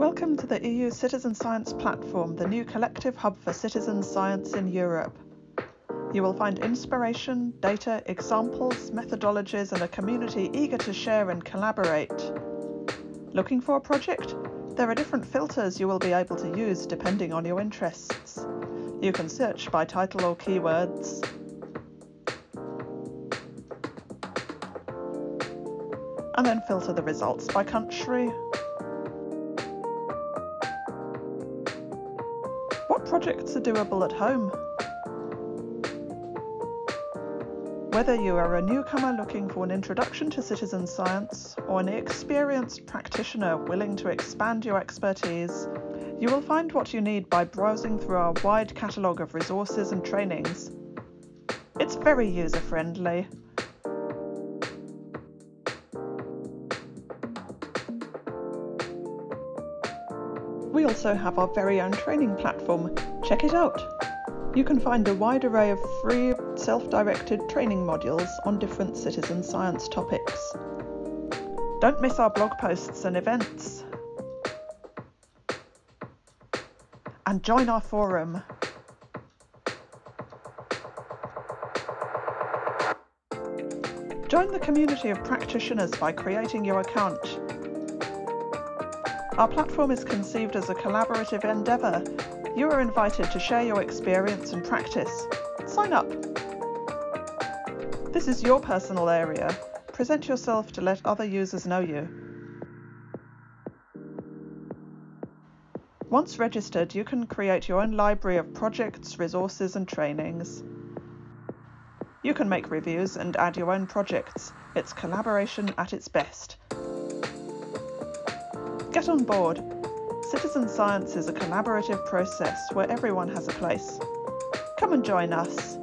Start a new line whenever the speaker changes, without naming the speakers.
Welcome to the EU Citizen Science Platform, the new collective hub for citizen science in Europe. You will find inspiration, data, examples, methodologies, and a community eager to share and collaborate. Looking for a project? There are different filters you will be able to use depending on your interests. You can search by title or keywords. And then filter the results by country. What projects are doable at home? Whether you are a newcomer looking for an introduction to citizen science or an experienced practitioner willing to expand your expertise, you will find what you need by browsing through our wide catalogue of resources and trainings. It's very user friendly. We also have our very own training platform. Check it out. You can find a wide array of free, self directed training modules on different citizen science topics. Don't miss our blog posts and events. And join our forum. Join the community of practitioners by creating your account. Our platform is conceived as a collaborative endeavour you are invited to share your experience and practice. Sign up. This is your personal area. Present yourself to let other users know you. Once registered, you can create your own library of projects, resources and trainings. You can make reviews and add your own projects. It's collaboration at its best. Get on board Citizen science is a collaborative process where everyone has a place. Come and join us.